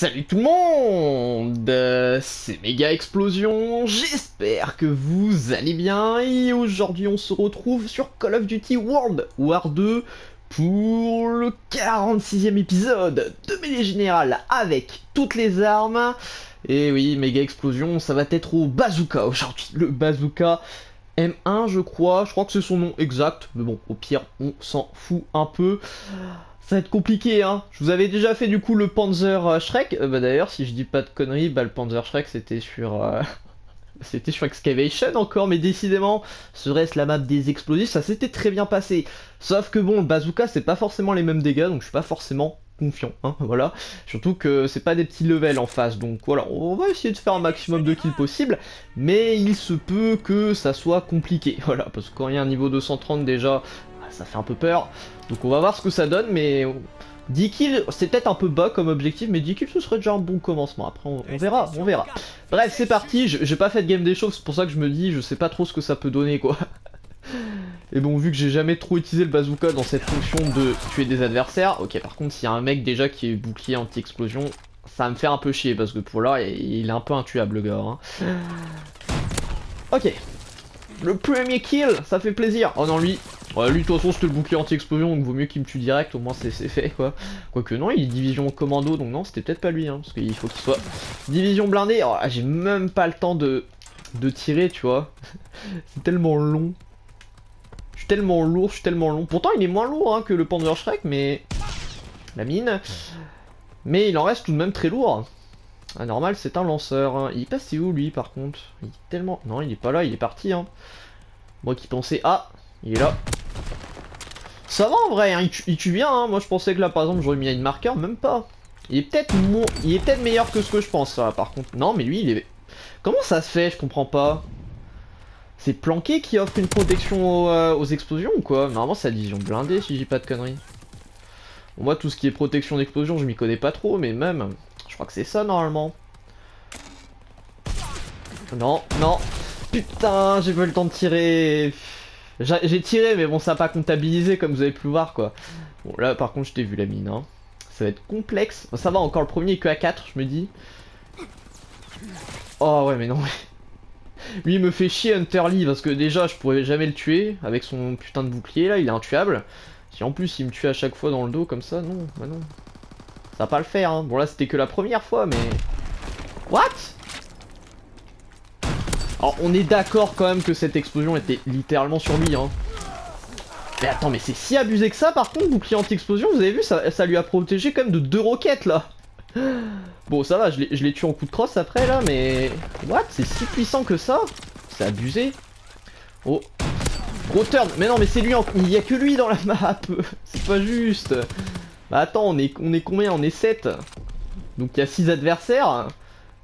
Salut tout le monde! C'est Méga Explosion, j'espère que vous allez bien et aujourd'hui on se retrouve sur Call of Duty World War 2 pour le 46e épisode de Mêlée Générale avec toutes les armes. Et oui, Méga Explosion, ça va être au bazooka aujourd'hui, le bazooka M1 je crois, je crois que c'est son nom exact, mais bon, au pire on s'en fout un peu. Ça va être compliqué, hein. Je vous avais déjà fait du coup le Panzer euh, Shrek. Euh, bah d'ailleurs, si je dis pas de conneries, bah le Panzer Shrek c'était sur... Euh, c'était sur Excavation encore, mais décidément, serait-ce la map des explosifs, ça s'était très bien passé. Sauf que bon, le bazooka c'est pas forcément les mêmes dégâts, donc je suis pas forcément confiant, hein, voilà. Surtout que c'est pas des petits levels en face, donc voilà, on va essayer de faire un maximum de kills possible, mais il se peut que ça soit compliqué, voilà, parce que quand il y a un niveau 230 déjà, ça fait un peu peur. Donc on va voir ce que ça donne, mais 10 kills, c'est peut-être un peu bas comme objectif, mais 10 kills ce serait déjà un bon commencement. Après on, verra, on verra. Bref, c'est parti, j'ai pas fait de game des choses, c'est pour ça que je me dis, je sais pas trop ce que ça peut donner quoi. Et bon, vu que j'ai jamais trop utilisé le bazooka dans cette fonction de tuer des adversaires, ok, par contre, s'il y a un mec déjà qui est bouclier anti-explosion, ça me faire un peu chier, parce que pour là, il est un peu intuable le gars. Hein. Ok. Le premier kill, ça fait plaisir. Oh non, lui, Ouais, lui, de toute façon, c'était le bouclier anti-explosion, donc vaut mieux qu'il me tue direct, au moins c'est fait, quoi. Quoique non, il est division commando, donc non, c'était peut-être pas lui, hein, parce qu'il faut qu'il soit division blindée. Oh, j'ai même pas le temps de, de tirer, tu vois. c'est tellement long. Tellement lourd, je suis tellement long. Pourtant, il est moins lourd hein, que le Panzer Shrek, mais... La mine. Mais il en reste tout de même très lourd. Normal, c'est un lanceur. Hein. Il passe où, lui, par contre? Il est tellement... Non, il est pas là, il est parti, hein. Moi qui pensais... Ah Il est là. Ça va en vrai, hein, il, tue, bien. Moi je pensais que là par exemple j'aurais mis une marqueur, même pas. Il est peut-être il est peut-être meilleur que ce que je pense par contre. Non mais lui il est... Comment ça se fait? Je comprends pas. C'est planqué qui offre une protection aux, euh, explosions ou quoi Normalement c'est la division blindée si j'ai pas de conneries. moi tout ce qui est protection d'explosion je m'y connais pas trop mais même... Je crois que c'est ça normalement. Non, non. Putain, j'ai pas le temps de tirer. J'ai tiré, mais bon, ça n'a pas comptabilisé comme vous avez pu le voir, quoi. Bon, là, par contre, je t'ai vu la mine, hein. Ça va être complexe. ça va, encore le premier que à 4, je me dis. Oh, ouais, mais non. Lui, il me fait chier Hunter Lee, parce que déjà, je pourrais jamais le tuer avec son putain de bouclier, là, il est intuable. Si en plus, il me tue à chaque fois dans le dos, comme ça, non, bah non. Ça va pas le faire, hein. Bon, là, c'était que la première fois, mais... What? Alors on est d'accord quand même que cette explosion était littéralement sur lui hein. Mais attends mais c'est si abusé que ça par contre bouclier anti-explosion vous avez vu ça, ça lui a protégé quand même de deux roquettes là Bon ça va je l'ai tué en coup de crosse après là mais... What C'est si puissant que ça? C'est abusé. Oh. Gros turn. Mais non mais c'est lui. Il y a que lui dans la map. C'est pas juste. Bah attends on est, on est combien? On est 7 Donc il y a 6 adversaires.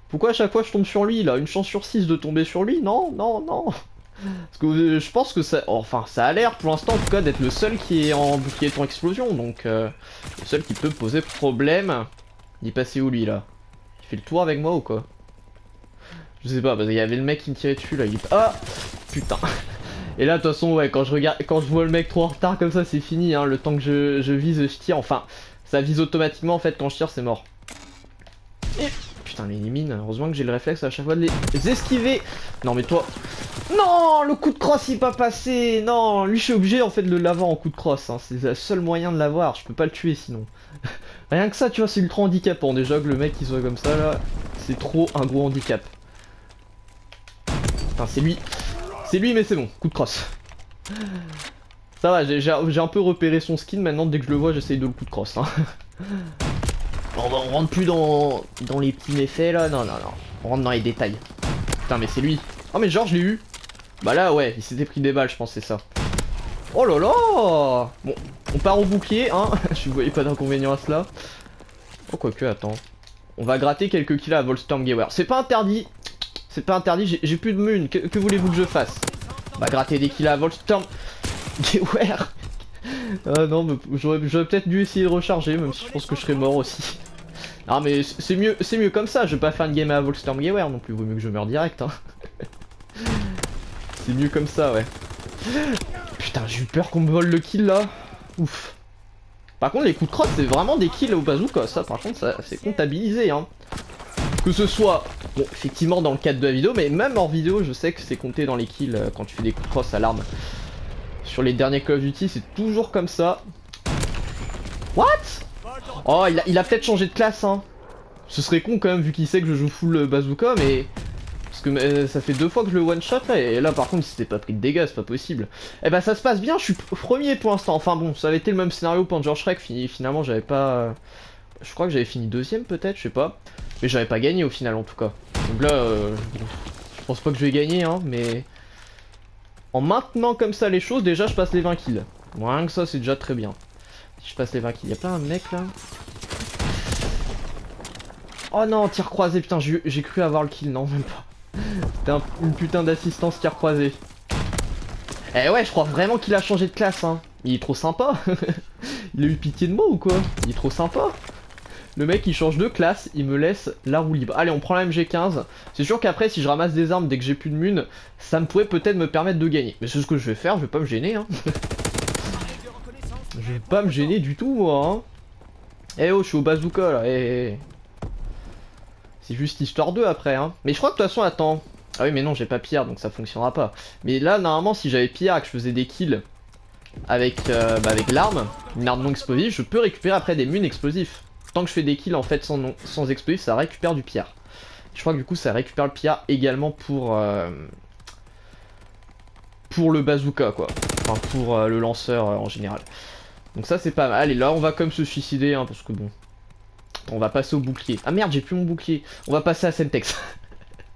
Pourquoi à chaque fois je tombe sur lui là? Une chance sur 6 de tomber sur lui? Non, non, non. Parce que euh, je pense que ça... Enfin, ça a l'air pour l'instant en tout cas d'être le seul qui est en bouclier en explosion. Donc, euh, le seul qui peut poser problème. Il est passé où lui là? Il fait le tour avec moi ou quoi? Je sais pas, parce qu'il y avait le mec qui me tirait dessus là. Il Ah Putain Et là, de toute façon, ouais, quand je regarde, quand je vois le mec trop en retard comme ça, c'est fini. Hein. Le temps que je, je vise, je tire. Enfin, ça vise automatiquement en fait quand je tire, c'est mort. Putain, les mines, heureusement que j'ai le réflexe à chaque fois de les esquiver. Non, mais toi... Non, le coup de crosse il pas passé. Non, lui je suis obligé en fait de l'avoir en coup de crosse. Hein. C'est le seul moyen de l'avoir. Je peux pas le tuer sinon. Rien que ça, tu vois, c'est ultra handicapant. Déjà que le mec il soit comme ça là, c'est trop un gros handicap. Enfin, c'est lui. C'est lui, mais c'est bon. Coup de crosse. Ça va, j'ai un peu repéré son skin. Maintenant, dès que je le vois, j'essaye de le coup de crosse. Hein. On, rentre plus dans, les petits méfaits là, non, non, non. On rentre dans les détails. Putain, mais c'est lui. Oh, mais genre, je l'ai eu. Bah là, ouais, il s'était pris des balles, je pense, c'est ça. Oh là là Bon, on part au bouclier, hein. je voyais pas d'inconvénient à cela. Oh, quoique, attends. On va gratter quelques kills à Volstorm Gewehr. C'est pas interdit. C'est pas interdit, j'ai plus de mun. Que, voulez-vous que je fasse? On va gratter des kills à Volstorm Gewehr. Ah non, j'aurais peut-être dû essayer de recharger, même si je pense que je serais mort aussi. Ah mais c'est mieux, c'est mieux comme ça. Je vais pas faire une game à Volstorm Gewehr non plus. Vaut mieux que je meure direct. Hein. c'est mieux comme ça, ouais. Putain, j'ai eu peur qu'on me vole le kill là. Ouf. Par contre, les coups de crosse, c'est vraiment des kills au bazooka. Ça, par contre, ça c'est comptabilisé. Hein. Que ce soit, bon, effectivement, dans le cadre de la vidéo, mais même hors vidéo, je sais que c'est compté dans les kills euh, quand tu fais des coups de crosse à l'arme. Sur les derniers Call of Duty, c'est toujours comme ça. What? Oh, il a, peut-être changé de classe, hein. Ce serait con quand même, vu qu'il sait que je joue full bazooka, mais... Parce que euh, ça fait deux fois que je le one shot là, et là par contre il s'était pas pris de dégâts, c'est pas possible. Eh ben ça se passe bien, je suis premier pour l'instant. Enfin bon, ça avait été le même scénario Panzer Shrek, finalement j'avais pas... Je crois que j'avais fini deuxième peut-être, je sais pas. Mais j'avais pas gagné au final en tout cas. Donc là, euh, je pense pas que je vais gagner, hein, mais... En maintenant comme ça les choses, déjà je passe les 20 kills. Que ça, c'est déjà très bien. Si je passe les 20 kills, y'a pas un mec là? Oh non, tir croisé, putain, j'ai cru avoir le kill, non, même pas. C'était une putain d'assistance tir croisé. Eh ouais, je crois vraiment qu'il a changé de classe, hein. Il est trop sympa. il a eu pitié de moi ou quoi? Il est trop sympa. Le mec il change de classe, il me laisse la roue libre. Allez, on prend la MG15. C'est sûr qu'après, si je ramasse des armes dès que j'ai plus de mun, ça me pourrait peut-être me permettre de gagner. Mais c'est ce que je vais faire, je vais pas me gêner. Hein. je vais pas me gêner du tout, moi. Hein. Eh oh, je suis au bazooka là. Eh, eh, eh. C'est juste histoire 2 après. Hein. Mais je crois que de toute façon, attends. Ah oui, mais non, j'ai pas Pierre, donc ça fonctionnera pas. Mais là, normalement, si j'avais Pierre et que je faisais des kills avec, euh, bah, avec l'arme, une arme non explosive, je peux récupérer après des mun explosifs tant que je fais des kills en fait sans, sans explosif, ça récupère du pierre. Je crois que du coup ça récupère le pierre également pour euh, pour le bazooka quoi. Enfin pour euh, le lanceur euh, en général. Donc ça c'est pas mal. Et là on va comme se suicider hein, parce que bon. On va passer au bouclier. Ah merde j'ai plus mon bouclier. On va passer à Sentex.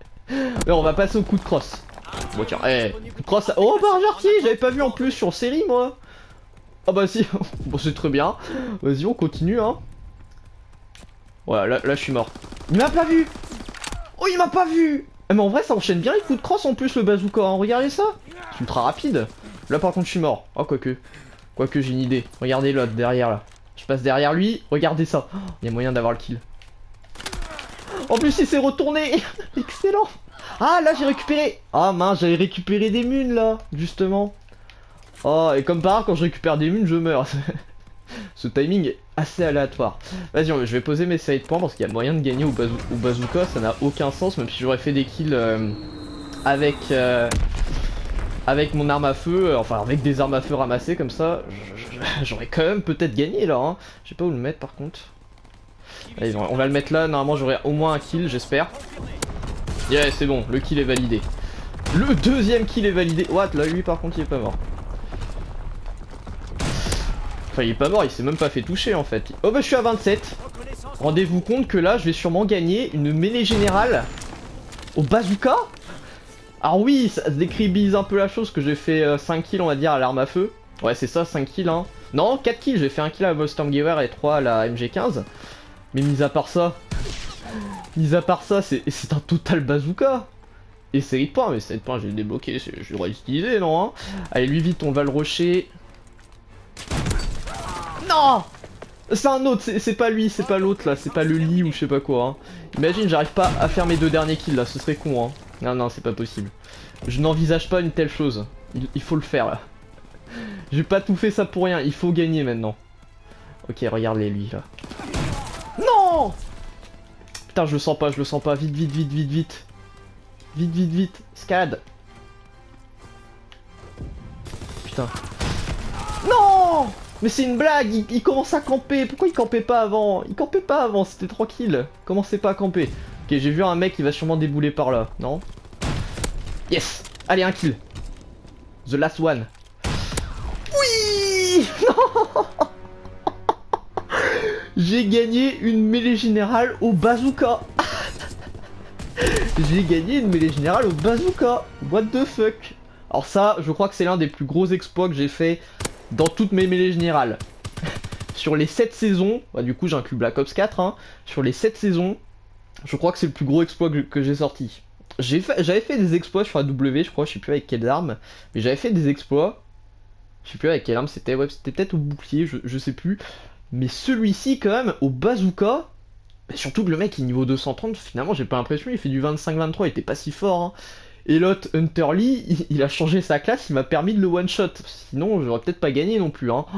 on va passer au coup de crosse. Bon tiens, eh, coup de crosse. Oh bah j'arrive, j'avais pas vu en plus sur série moi. Ah bah si, bon c'est très bien. Vas-y on continue hein. Voilà, là, là je suis mort. Il m'a pas vu Oh, il m'a pas vu eh, Mais en vrai, ça enchaîne bien les coups de crosse en plus, le bazooka. Hein. Regardez ça C'est ultra rapide. Là, par contre, je suis mort. Oh, quoique. Quoique, j'ai une idée. Regardez l'autre derrière, là. Je passe derrière lui. Regardez ça. Il y a moyen d'avoir le kill. En plus, il s'est retourné Excellent Ah, là, j'ai récupéré Ah, mince, j'avais récupéré des munes, là, justement. Oh, et comme par quand je récupère des munes, je meurs. Ce timing est assez aléatoire. Vas-y, je vais poser mes side points parce qu'il y a moyen de gagner au, bazooka, ça n'a aucun sens, même si j'aurais fait des kills euh, avec, euh, avec mon arme à feu, euh, enfin avec des armes à feu ramassées comme ça, j'aurais quand même peut-être gagné là. Hein. Je sais pas où le mettre par contre. Allez, on va le mettre là, normalement j'aurai au moins un kill, j'espère. Yeah, c'est bon, le kill est validé. Le deuxième kill est validé. What? Là, lui par contre, il est pas mort. Enfin, il est pas mort, il s'est même pas fait toucher en fait. Oh bah je suis à 27. Rendez-vous compte que là, je vais sûrement gagner une mêlée générale au bazooka? Alors oui, ça décribise un peu la chose que j'ai fait 5 euh, kills on va dire à l'arme à feu. Ouais c'est ça, 5 kills hein. Non, 4 kills, j'ai fait 1 kill à la Stormgiver et 3 à la MG15. Mais mis à part ça, mis à part ça, c'est un total bazooka. Et c'est de points, mais c'est de points, j'ai débloqué, je l'aurais utilisé, non hein. Allez, lui vite, on va le rusher. Non C'est un autre, c'est pas lui, c'est pas l'autre là, c'est pas le lit ou je sais pas quoi. Hein. Imagine, j'arrive pas à faire mes deux derniers kills là, ce serait con hein. Non, non, c'est pas possible. Je n'envisage pas une telle chose. Il, faut le faire là. J'ai pas tout fait ça pour rien, il faut gagner maintenant. Ok, regardez lui là. Non Putain, je le sens pas, je le sens pas. Vite, vite, vite, vite, vite. Vite, vite, vite. Scad. Putain. Non mais c'est une blague, il, commence à camper. Pourquoi il campait pas avant? Il campait pas avant, c'était tranquille. Commencez pas à camper? Ok, j'ai vu un mec qui va sûrement débouler par là, non? Yes Allez, un kill. The last one. Oui J'ai gagné une mêlée générale au bazooka. J'ai gagné une mêlée générale au bazooka. What the fuck? Alors ça, je crois que c'est l'un des plus gros exploits que j'ai fait dans toutes mes mêlées générales. sur les 7 saisons, bah, du coup j'inclus Black Ops 4, hein, sur les 7 saisons, je crois que c'est le plus gros exploit que, j'ai sorti. J'avais fait, des exploits sur AW, je crois, je sais plus avec quelles armes, mais j'avais fait des exploits. Je sais plus avec quelle arme c'était, ouais, c'était peut-être au bouclier, je, sais plus. Mais celui-ci, quand même, au bazooka, surtout que le mec est niveau 230, finalement, j'ai pas l'impression, il fait du 25-23, il était pas si fort. Hein. Et l'autre, Hunter Lee, il, a changé sa classe, il m'a permis de le one-shot. Sinon, j'aurais peut-être pas gagné non plus. Hein.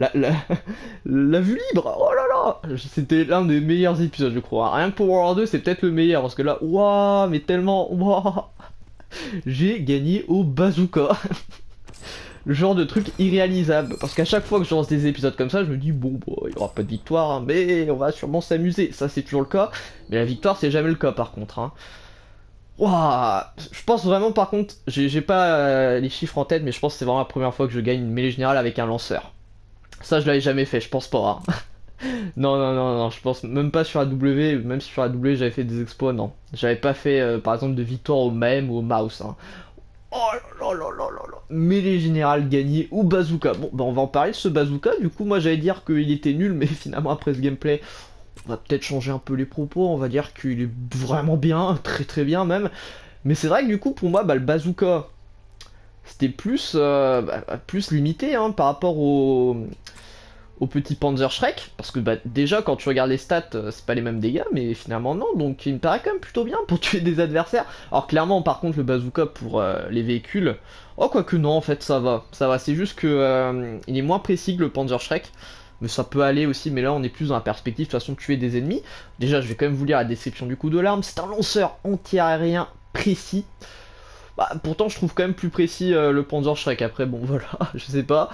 la, vue libre, oh là là C'était l'un des meilleurs épisodes, je crois. Rien que pour World War 2, c'est peut-être le meilleur, parce que là, waouh, mais tellement, waouh J'ai gagné au bazooka le genre de truc irréalisable. Parce qu'à chaque fois que je lance des épisodes comme ça, je me dis, bon, bon il n'y aura pas de victoire, hein, mais on va sûrement s'amuser. Ça, c'est toujours le cas. Mais la victoire, c'est jamais le cas, par contre. Hein. Je pense vraiment, par contre, j'ai pas euh, les chiffres en tête, mais je pense que c'est vraiment la première fois que je gagne une mêlée générale avec un lanceur. Ça, je l'avais jamais fait, je pense pas. Hein. non, non, non, non, je pense même pas sur la W, même si sur la W j'avais fait des exploits, non. J'avais pas fait, euh, par exemple, de victoire au MAM ou au mouse. Hein. Oh là là là là là Mêlée générale gagnée ou bazooka. Bon, bah on va en parler de ce bazooka. Du coup, moi j'allais dire qu'il était nul, mais finalement après ce gameplay, on va peut-être changer un peu les propos. On va dire qu'il est vraiment bien, très très bien même. Mais c'est vrai que du coup, pour moi, bah, le bazooka, c'était plus, euh, bah, limité hein, par rapport au, petit Panzer Shrek, parce que bah, déjà quand tu regardes les stats, euh, c'est pas les mêmes dégâts, mais finalement non, donc il me paraît quand même plutôt bien pour tuer des adversaires. Alors clairement par contre le bazooka pour euh, les véhicules, oh quoique non en fait ça va, ça va, c'est juste que il est moins précis que le Panzer Shrek, mais ça peut aller aussi, mais là on est plus dans la perspective de toute façon tuer des ennemis. Déjà je vais quand même vous lire la description du coup de l'arme, c'est un lanceur anti-aérien précis. Bah, pourtant, je trouve quand même plus précis euh, le Panzer Shrek. Après, bon, voilà, je sais pas.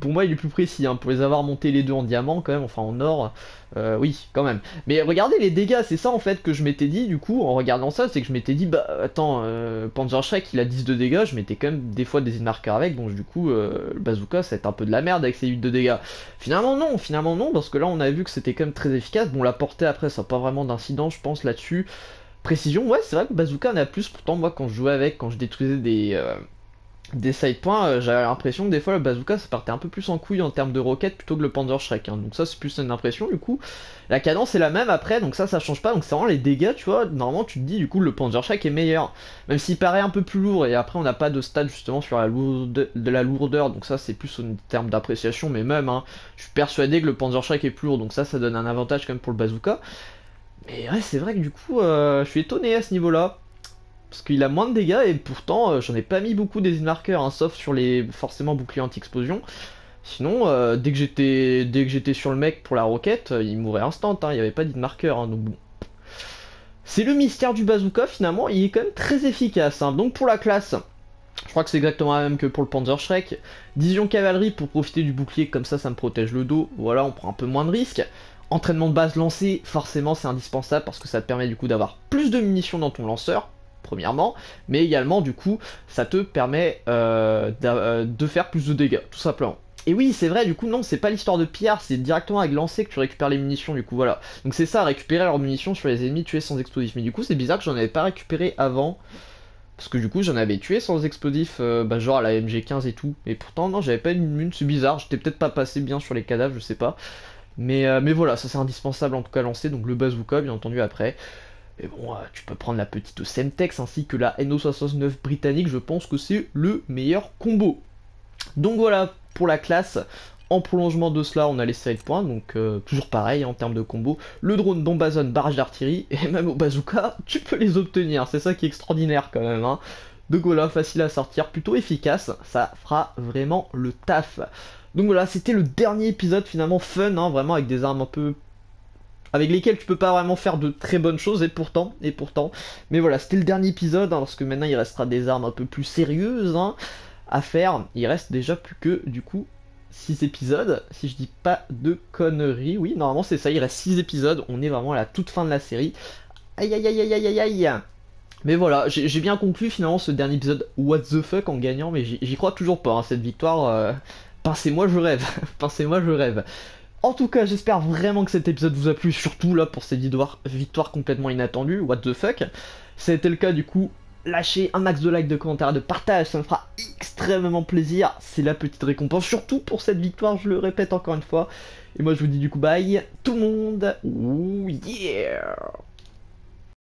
pour moi, il est plus précis. Hein. Pour les avoir montés les deux en diamant, quand même, enfin en or, euh, oui, quand même. Mais regardez les dégâts, c'est ça en fait que je m'étais dit, du coup, en regardant ça, c'est que je m'étais dit, bah attends, euh, Panzer Shrek, il a 10 de dégâts, je mettais quand même des fois des marqueurs avec, donc du coup, le bazooka, ça va être un peu de la merde avec ses 8 de dégâts. Finalement, non, finalement, non, parce que là, on a vu que c'était quand même très efficace. Bon, la portée après, ça n'a pas vraiment d'incident, je pense, là-dessus. Précision, ouais, c'est vrai que Bazooka en a plus. Pourtant, moi, quand je jouais avec, quand je détruisais des, euh, des side points, euh, j'avais l'impression que des fois, le Bazooka, ça partait un peu plus en couille en termes de roquettes plutôt que le Panzer Shrek. Hein. Donc, ça, c'est plus une impression, du coup. La cadence est la même après, donc ça, ça change pas. Donc, c'est vraiment les dégâts, tu vois. Normalement, tu te dis, du coup, le Panzer Shrek est meilleur. Même s'il paraît un peu plus lourd, et après, on n'a pas de stade justement sur la lourde... de la lourdeur. Donc, ça, c'est plus en termes d'appréciation, mais même, hein, je suis persuadé que le Panzer Shrek est plus lourd. Donc, ça, ça donne un avantage quand même pour le Bazooka. Mais ouais, c'est vrai que du coup, euh, je suis étonné à ce niveau-là. Parce qu'il a moins de dégâts et pourtant, euh, j'en ai pas mis beaucoup des marqueurs, hein, sauf sur les forcément boucliers anti-explosion. Sinon, euh, dès que j'étais sur le mec pour la roquette, il mourait instant, hein, il n'y avait pas de marqueur, hein, donc bon. C'est le mystère du bazooka finalement, il est quand même très efficace. Donc pour la classe, je crois que c'est exactement la même que pour le Panzer Shrek. Division cavalerie pour profiter du bouclier, comme ça ça me protège le dos. Voilà, on prend un peu moins de risques. Entraînement de base lancé, forcément c'est indispensable parce que ça te permet du coup d'avoir plus de munitions dans ton lanceur, premièrement, mais également du coup ça te permet euh, euh, de faire plus de dégâts, tout simplement. Et oui, c'est vrai, du coup, non, c'est pas l'histoire de pillard, c'est directement avec lancer que tu récupères les munitions, du coup, voilà. Donc c'est ça, récupérer leurs munitions sur les ennemis tués sans explosifs. Mais du coup, c'est bizarre que j'en avais pas récupéré avant. Parce que du coup, j'en avais tué sans explosifs, euh, bah, genre à la MG15 et tout. Et pourtant, non, j'avais pas une mune, c'est bizarre. J'étais peut-être pas passé bien sur les cadavres, je sais pas. Euh, mais, voilà, ça c'est indispensable en tout cas lancer, donc le bazooka bien entendu après. Et bon, euh, tu peux prendre la petite Semtex ainsi que la NO69 britannique, je pense que c'est le meilleur combo. Donc voilà pour la classe. En prolongement de cela, on a les séries de points, donc euh, toujours pareil en termes de combo. Le drone bombazone, barrage d'artillerie, et même au bazooka, tu peux les obtenir. C'est ça qui est extraordinaire quand même. Hein. De voilà, facile à sortir, plutôt efficace, ça fera vraiment le taf. Donc voilà, c'était le dernier épisode finalement fun, hein, vraiment avec des armes un peu avec lesquelles tu peux pas vraiment faire de très bonnes choses et pourtant et pourtant mais voilà c'était le dernier épisode hein, que maintenant il restera des armes un peu plus sérieuses hein, à faire il reste déjà plus que du coup 6 épisodes si je dis pas de conneries oui normalement c'est ça il reste 6 épisodes on est vraiment à la toute fin de la série aïe aïe aïe aïe aïe aïe aïe mais voilà, j'ai bien conclu finalement ce dernier épisode What the fuck en gagnant, mais j'y crois toujours pas, cette victoire, euh, Pincez-moi, je rêve. Pincez-moi, je rêve. En tout cas, j'espère vraiment que cet épisode vous a plu, surtout là pour cette victoire complètement inattendue, what the fuck. Été le cas du coup, lâchez un max de likes, de commentaires, de partage, ça me fera extrêmement plaisir, c'est la petite récompense, surtout pour cette victoire, je le répète encore une fois. Et moi je vous dis du coup bye, tout le monde, Ouh yeah